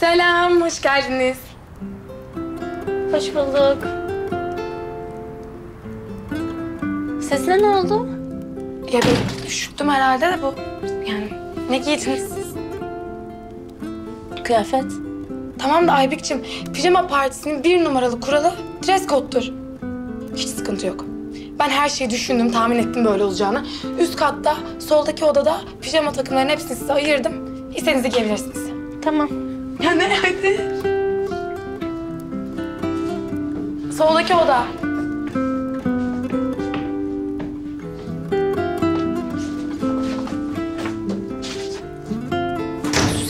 Selam, hoş geldiniz. Hoş bulduk. Sesine ne oldu? Ya bir üşüttüm herhalde de bu. Yani ne giydiniz siz? Kıyafet. Tamam da Aybik'cim, pijama partisinin bir numaralı kuralı dress code'dur. Hiç sıkıntı yok. Ben her şeyi düşündüm, tahmin ettim böyle olacağını. Üst katta, soldaki odada pijama takımlarının hepsini size ayırdım. İstediğinizi giyebilirsiniz. Tamam. Ya ne hadi? Soldaki oda.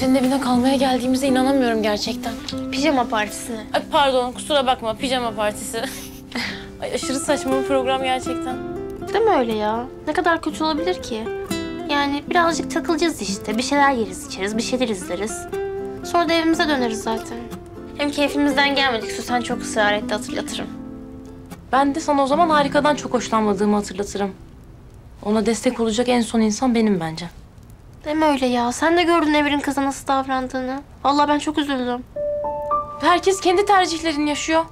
Senin evine kalmaya geldiğimize inanamıyorum gerçekten. Pijama partisine. Ay pardon kusura bakma pijama partisi. Ay aşırı saçma bir program gerçekten. Değil mi öyle ya? Ne kadar kötü olabilir ki? Yani birazcık takılacağız işte. Bir şeyler yeriz içeriz, bir şeyler izleriz. Sonra da evimize döneriz zaten. Hem keyfimizden gelmedik. Süsen çok ısrar etti hatırlatırım. Ben de sana o zaman harikadan çok hoşlanmadığımı hatırlatırım. Ona destek olacak en son insan benim bence. Deme öyle ya. Sen de gördün Emir'in kıza nasıl davrandığını. Vallahi ben çok üzüldüm. Herkes kendi tercihlerini yaşıyor.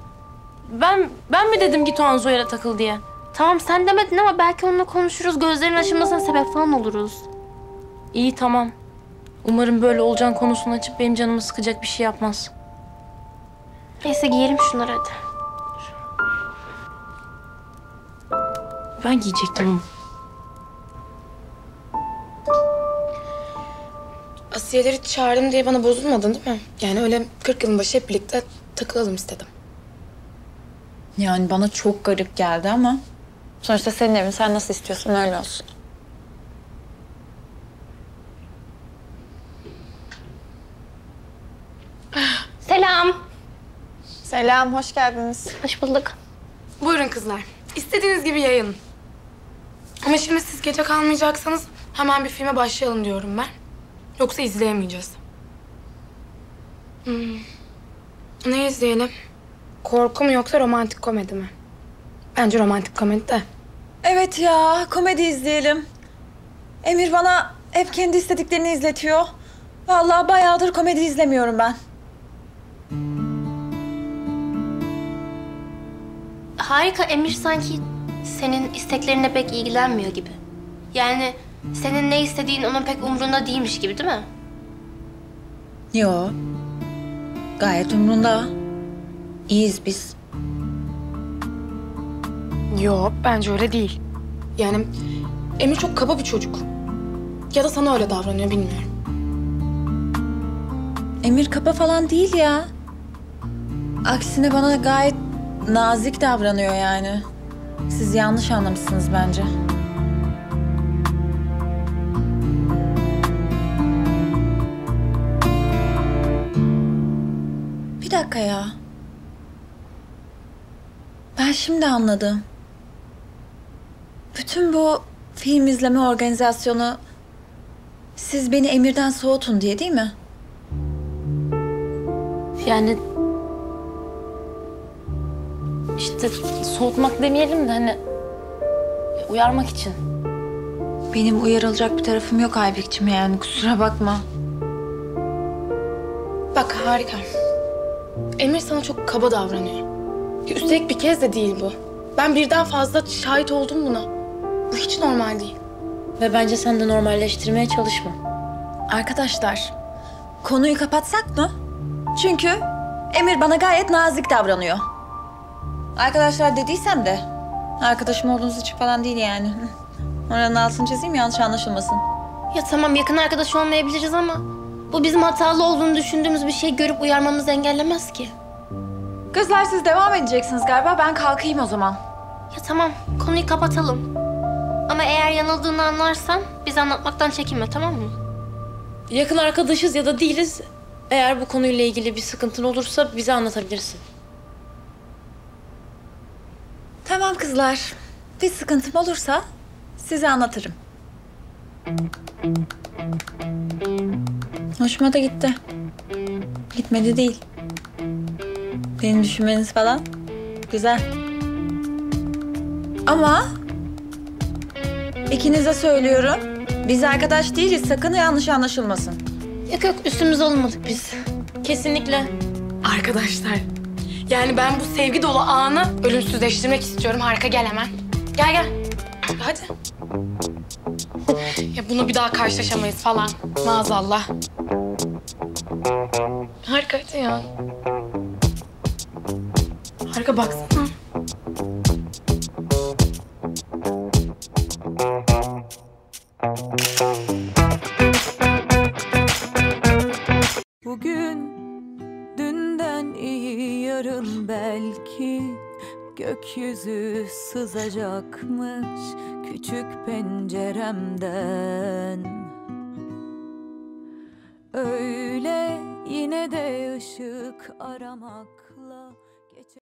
Ben ben mi dedim git o Anzo'ya takıl diye? Tamam sen demedin ama belki onunla konuşuruz. Gözlerin açılmasına sebep falan oluruz. İyi tamam. Umarım böyle olacağın konusunu açıp benim canımı sıkacak bir şey yapmaz. Neyse giyelim şunları hadi. Ben giyecektim onu. Asiyeleri çağırdım diye bana bozulmadın değil mi? Yani öyle 40 yılın başı hep birlikte takılalım istedim. Yani bana çok garip geldi ama... Sonuçta senin evin. Sen nasıl istiyorsan öyle olsun. Selam. Selam, hoş geldiniz. Hoş bulduk. Buyurun kızlar. İstediğiniz gibi yayın. Ama şimdi siz gece kalmayacaksanız hemen bir filme başlayalım diyorum ben. Yoksa izleyemeyeceğiz. Hmm. Ne izleyelim? Korku mu yoksa romantik komedi mi? Bence romantik komedi de. Evet ya, komedi izleyelim. Emir bana hep kendi istediklerini izletiyor. Vallahi bayağıdır komedi izlemiyorum ben. Harika Emir sanki senin isteklerine pek ilgilenmiyor gibi. Yani senin ne istediğin onun pek umrunda değilmiş gibi değil mi? Yo. Gayet umrunda. İyiyiz biz. Yok bence öyle değil. Yani Emir çok kaba bir çocuk. Ya da sana öyle davranıyor bilmiyorum. Emir kapa falan değil ya. Aksine bana gayet nazik davranıyor yani. Siz yanlış anlamışsınız bence. Bir dakika ya. Ben şimdi anladım. Bütün bu film izleme organizasyonu siz beni Emir'den soğutun diye değil mi? Yani işte soğutmak demeyelim de hani uyarmak için. Benim uyarılacak bir tarafım yok Aybik'cim yani kusura bakma. Bak harika. Emir sana çok kaba davranıyor. Üstelik bir kez de değil bu. Ben birden fazla şahit oldum buna. Bu hiç normal değil. Ve bence sen de normalleştirmeye çalışma. Arkadaşlar konuyu kapatsak mı? Çünkü Emir bana gayet nazik davranıyor. Arkadaşlar dediysem de arkadaşım olduğunuz için falan değil yani. Oranın altını çizeyim yanlış anlaşılmasın. Ya tamam yakın arkadaş olmayabiliriz ama bu bizim hatalı olduğunu düşündüğümüz bir şey görüp uyarmamızı engellemez ki. Kızlar siz devam edeceksiniz galiba ben kalkayım o zaman. Ya tamam konuyu kapatalım. Ama eğer yanıldığını anlarsan bize anlatmaktan çekinme tamam mı? Yakın arkadaşız ya da değiliz. Eğer bu konuyla ilgili bir sıkıntın olursa bize anlatabilirsin. Tamam kızlar. Bir sıkıntım olursa size anlatırım. Hoşuma da gitti. Gitmedi değil. Beni düşünmeniz falan güzel. Ama ikinize söylüyorum. Biz arkadaş değiliz. Sakın yanlış anlaşılmasın. Yok yok üstümüze olmadık biz. Kesinlikle. Arkadaşlar, yani ben bu sevgi dolu anı ölümsüzleştirmek istiyorum. Harika gel hemen. Gel gel. Hadi. ya bunu bir daha karşılaşamayız falan. Maazallah. Harika hadi ya. Harika baksana. Gökyüzü sızacakmış küçük penceremden. Öyle yine de ışık aramakla